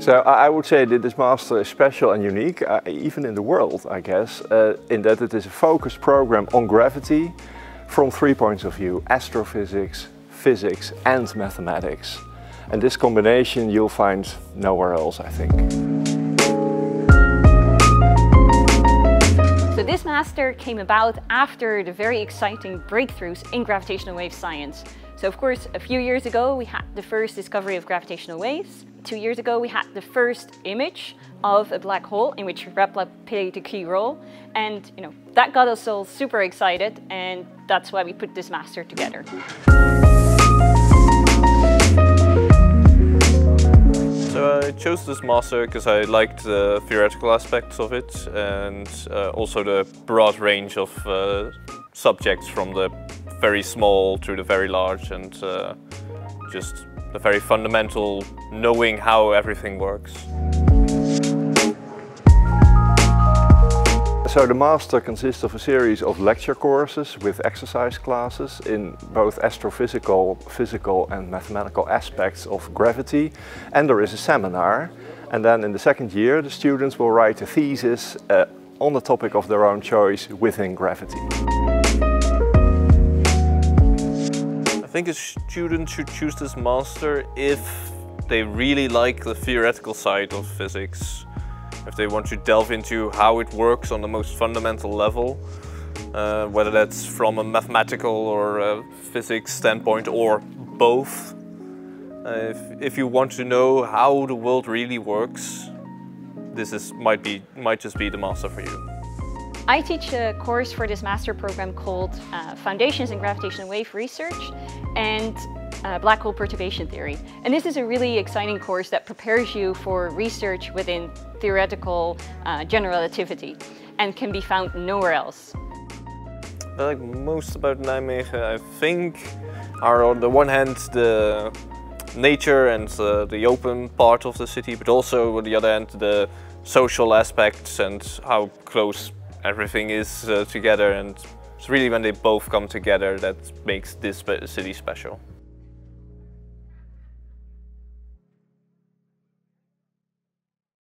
So I would say that this master is special and unique, uh, even in the world, I guess, uh, in that it is a focused program on gravity from three points of view, astrophysics, physics and mathematics. And this combination you'll find nowhere else, I think. So this master came about after the very exciting breakthroughs in gravitational wave science. So of course, a few years ago, we had the first discovery of gravitational waves. Two years ago, we had the first image of a black hole in which Radboud played a key role. And you know that got us all super excited and that's why we put this master together. So I chose this master because I liked the theoretical aspects of it and uh, also the broad range of uh, subjects from the very small to the very large and uh, just the very fundamental knowing how everything works. So the master consists of a series of lecture courses with exercise classes in both astrophysical, physical and mathematical aspects of gravity. And there is a seminar. And then in the second year the students will write a thesis uh, on the topic of their own choice within gravity. Think a student should choose this master if they really like the theoretical side of physics, if they want to delve into how it works on the most fundamental level, uh, whether that's from a mathematical or a physics standpoint or both. Uh, if, if you want to know how the world really works, this is, might, be, might just be the master for you. I teach a course for this master program called uh, Foundations in Gravitational Wave Research and uh, Black Hole Perturbation Theory. And this is a really exciting course that prepares you for research within theoretical uh, general relativity and can be found nowhere else. What I like most about Nijmegen, I think, are on the one hand the nature and uh, the open part of the city, but also on the other hand the social aspects and how close everything is uh, together and it's really when they both come together that makes this city special.